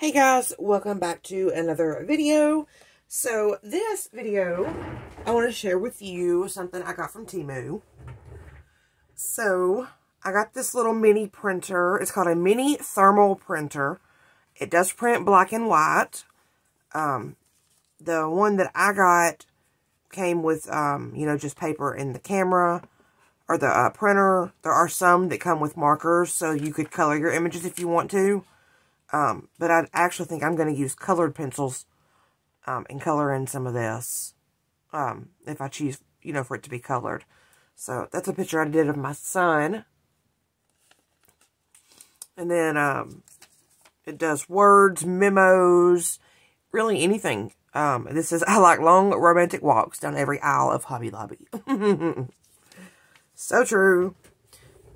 Hey guys, welcome back to another video. So this video, I want to share with you something I got from Temu. So I got this little mini printer. It's called a mini thermal printer. It does print black and white. Um, the one that I got came with, um, you know, just paper in the camera or the uh, printer. There are some that come with markers, so you could color your images if you want to. Um, but I actually think I'm going to use colored pencils um, and color in some of this. Um, if I choose, you know, for it to be colored. So that's a picture I did of my son. And then um, it does words, memos, really anything. Um, this is, I like long romantic walks down every aisle of Hobby Lobby. so true.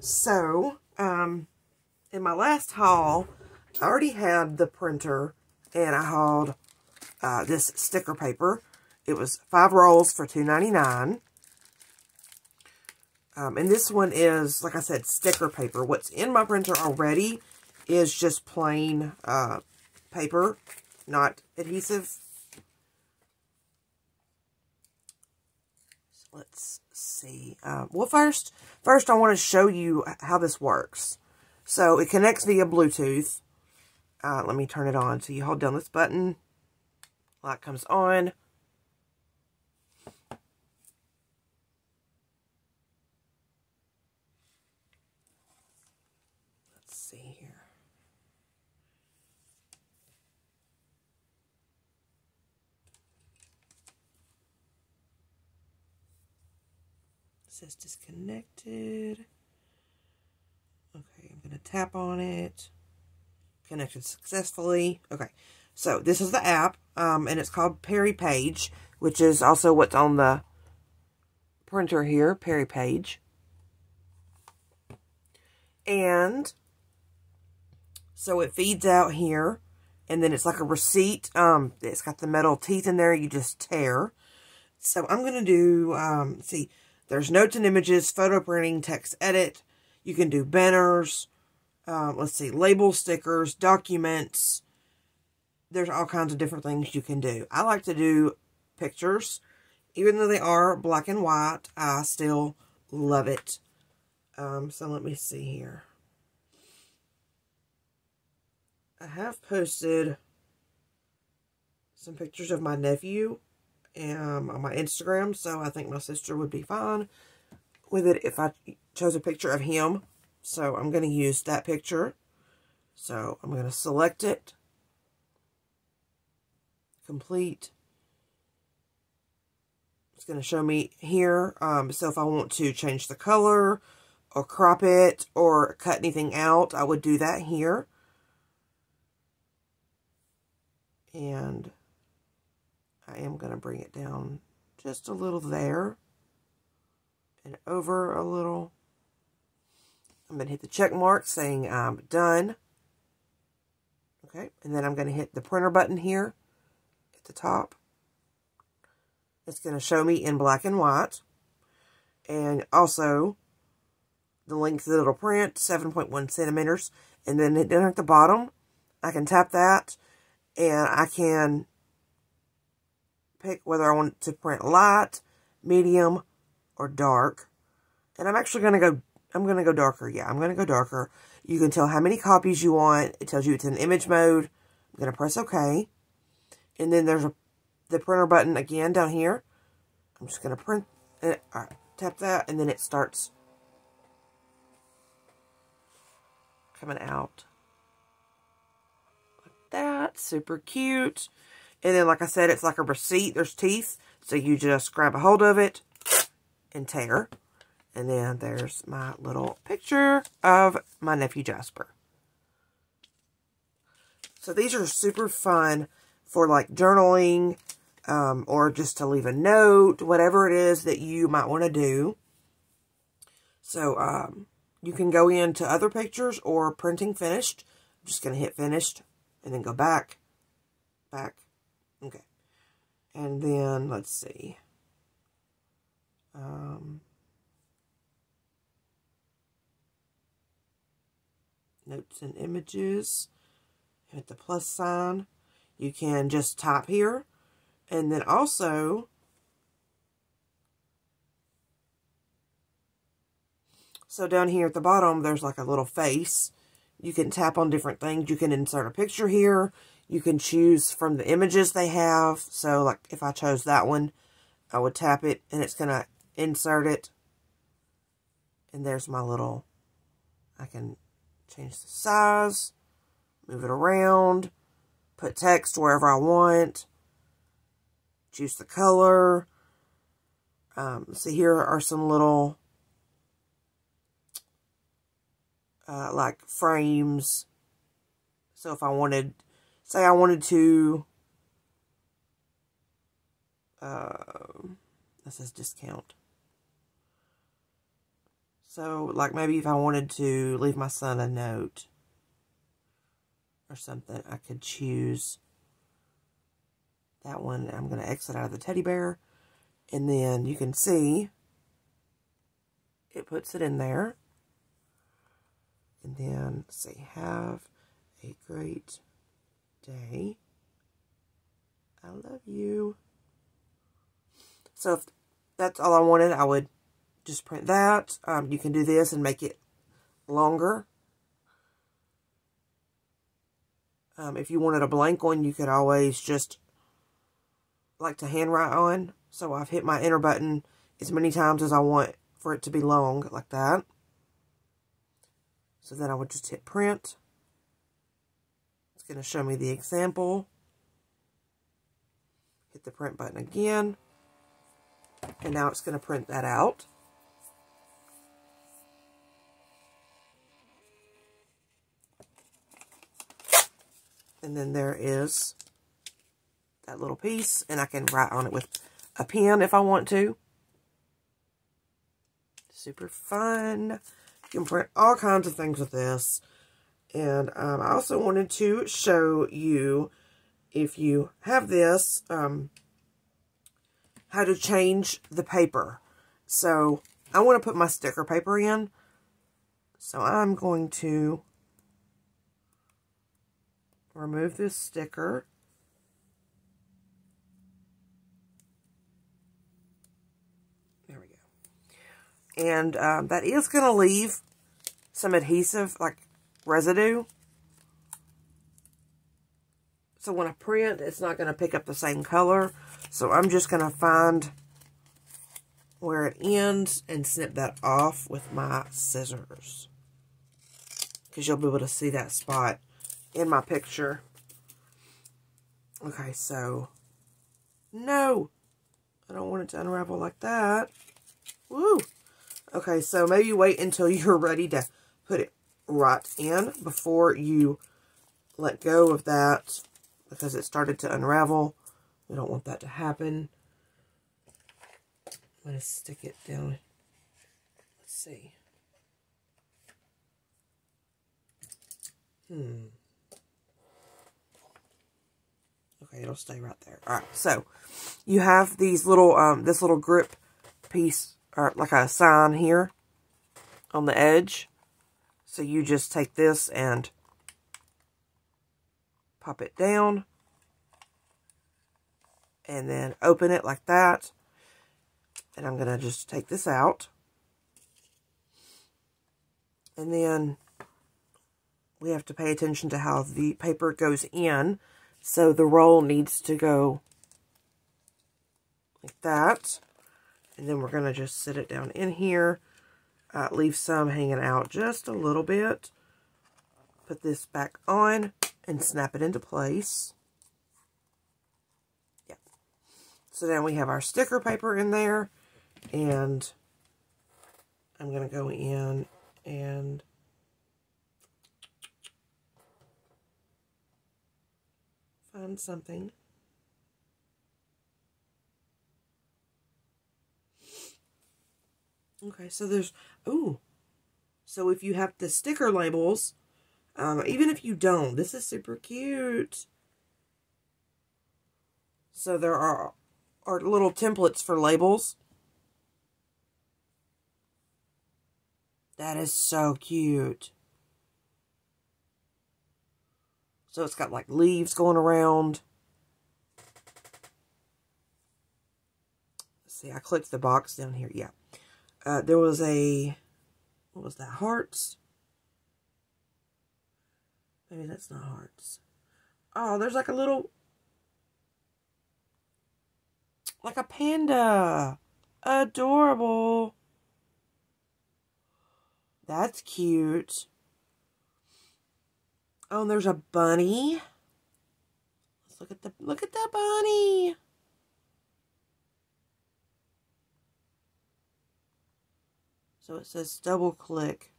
So, um, in my last haul, I already had the printer and I hauled uh, this sticker paper. It was five rolls for two ninety nine. Um, and this one is, like I said, sticker paper. What's in my printer already is just plain uh, paper, not adhesive. So let's see. Uh, well, first, first I want to show you how this works. So it connects via Bluetooth. Uh, let me turn it on. So you hold down this button. Light comes on. Let's see here. It says disconnected. Okay, I'm going to tap on it connected successfully. Okay, so this is the app, um, and it's called PeriPage, which is also what's on the printer here, PeriPage. And so it feeds out here, and then it's like a receipt. Um, it's got the metal teeth in there you just tear. So I'm going to do, um, see, there's notes and images, photo printing, text edit. You can do banners, um, let's see, label stickers, documents. There's all kinds of different things you can do. I like to do pictures. Even though they are black and white, I still love it. Um, so let me see here. I have posted some pictures of my nephew um, on my Instagram, so I think my sister would be fine with it if I chose a picture of him. So I'm going to use that picture. So I'm going to select it. Complete. It's going to show me here. Um, so if I want to change the color or crop it or cut anything out, I would do that here. And I am going to bring it down just a little there and over a little. I'm going to hit the check mark saying I'm done. Okay, and then I'm going to hit the printer button here at the top. It's going to show me in black and white. And also, the length that it'll print, 7.1 centimeters. And then down at the bottom, I can tap that. And I can pick whether I want to print light, medium, or dark. And I'm actually going to go I'm going to go darker. Yeah, I'm going to go darker. You can tell how many copies you want. It tells you it's in image mode. I'm going to press OK. And then there's a, the printer button again down here. I'm just going to print tap that, and then it starts coming out. Like that. Super cute. And then, like I said, it's like a receipt. There's teeth. So you just grab a hold of it and tear. And then there's my little picture of my nephew Jasper. So these are super fun for like journaling um, or just to leave a note, whatever it is that you might want to do. So um, you can go into other pictures or printing finished. I'm just going to hit finished and then go back, back. Okay. And then let's see. Um, notes and images. hit the plus sign. You can just type here. And then also, so down here at the bottom, there's like a little face. You can tap on different things. You can insert a picture here. You can choose from the images they have. So like if I chose that one, I would tap it and it's going to insert it. And there's my little, I can change the size, move it around, put text wherever I want, choose the color. Um, see, here are some little, uh, like frames. So if I wanted, say I wanted to, uh, this says discount. So, like, maybe if I wanted to leave my son a note or something, I could choose that one. I'm going to exit out of the teddy bear. And then you can see it puts it in there. And then say, have a great day. I love you. So if that's all I wanted, I would just print that. Um, you can do this and make it longer. Um, if you wanted a blank one, you could always just like to handwrite on. So I've hit my enter button as many times as I want for it to be long, like that. So then I would just hit print. It's going to show me the example. Hit the print button again. And now it's going to print that out. And then there is that little piece. And I can write on it with a pen if I want to. Super fun. You can print all kinds of things with this. And um, I also wanted to show you, if you have this, um, how to change the paper. So I want to put my sticker paper in. So I'm going to remove this sticker. There we go. And um, that is going to leave some adhesive, like residue. So when I print, it's not going to pick up the same color. So I'm just going to find where it ends and snip that off with my scissors. Because you'll be able to see that spot in my picture. Okay, so, no, I don't want it to unravel like that. Woo! Okay, so maybe wait until you're ready to put it right in before you let go of that because it started to unravel. We don't want that to happen. I'm going to stick it down. Let's see. Hmm. Okay, it'll stay right there. All right, so you have these little, um, this little grip piece, or like a sign here on the edge. So you just take this and pop it down. And then open it like that. And I'm going to just take this out. And then we have to pay attention to how the paper goes in. So the roll needs to go like that. And then we're going to just sit it down in here. Uh, leave some hanging out just a little bit. Put this back on and snap it into place. Yeah. So now we have our sticker paper in there. And I'm going to go in and find something. Okay, so there's, oh, so if you have the sticker labels, um, even if you don't, this is super cute. So there are, are little templates for labels. That is so cute. So it's got like leaves going around. Let's see, I clicked the box down here. Yeah. Uh, there was a, what was that, hearts? Maybe that's not hearts. Oh, there's like a little, like a panda. Adorable. That's cute. Oh, and there's a bunny. Let's look at the look at that bunny. So it says double click.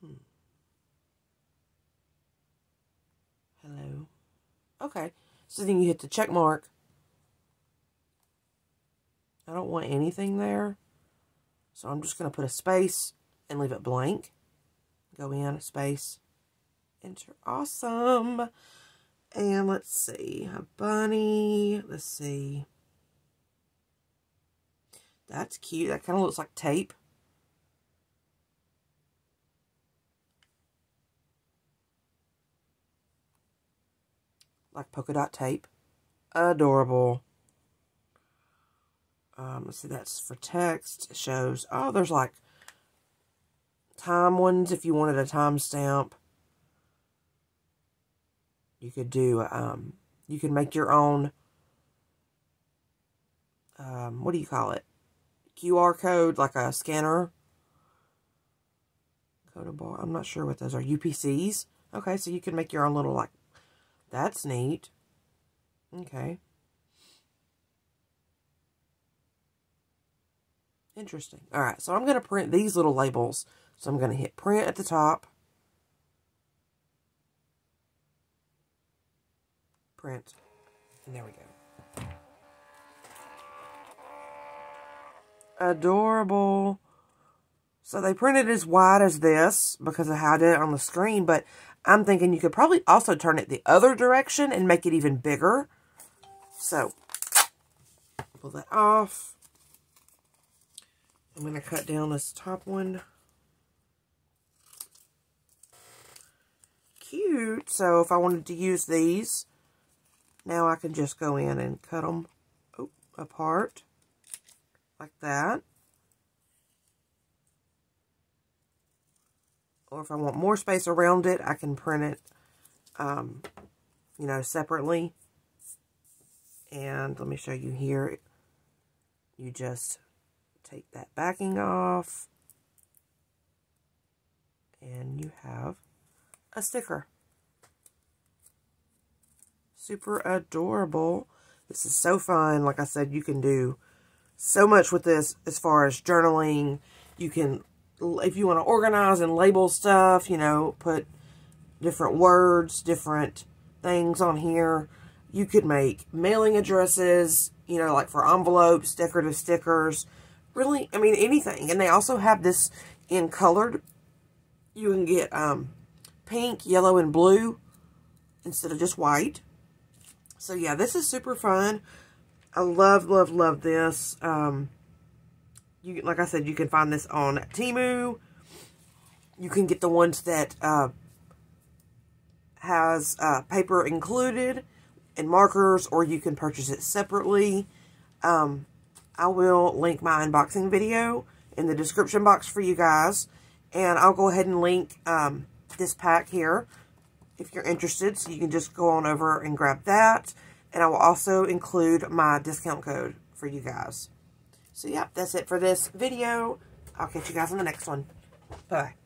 Hmm. Hello. Okay. So then you hit the check mark. I don't want anything there. So I'm just going to put a space and leave it blank. Go in, space, enter. Awesome. And let's see, a bunny. Let's see. That's cute. That kind of looks like tape. Like polka dot tape. Adorable. Um, let's see, that's for text. It shows, oh, there's like time ones if you wanted a timestamp. You could do, um, you could make your own, um, what do you call it? QR code, like a scanner. Code bar. I'm not sure what those are. UPCs. Okay, so you can make your own little, like, that's neat. Okay. Interesting. All right, so I'm going to print these little labels. So I'm going to hit print at the top. Print. And there we go. Adorable. So they printed as wide as this because of how I did it on the screen, but I'm thinking you could probably also turn it the other direction and make it even bigger. So, pull that off. I'm going to cut down this top one. Cute. So if I wanted to use these, now I can just go in and cut them oh, apart like that. Or if I want more space around it, I can print it, um, you know, separately. And let me show you here. You just take that backing off. And you have a sticker. Super adorable. This is so fun. Like I said, you can do so much with this as far as journaling. You can, if you want to organize and label stuff, you know, put different words, different things on here. You could make mailing addresses, you know, like for envelopes, decorative stickers, really, I mean, anything. And they also have this in colored. You can get um, pink, yellow, and blue instead of just white. So, yeah, this is super fun. I love, love, love this. Um, you Like I said, you can find this on Temu. You can get the ones that uh, has uh, paper included and markers, or you can purchase it separately. Um, I will link my unboxing video in the description box for you guys. And I'll go ahead and link um, this pack here if you're interested. So you can just go on over and grab that. And I will also include my discount code for you guys. So, yeah, that's it for this video. I'll catch you guys in the next one. Bye.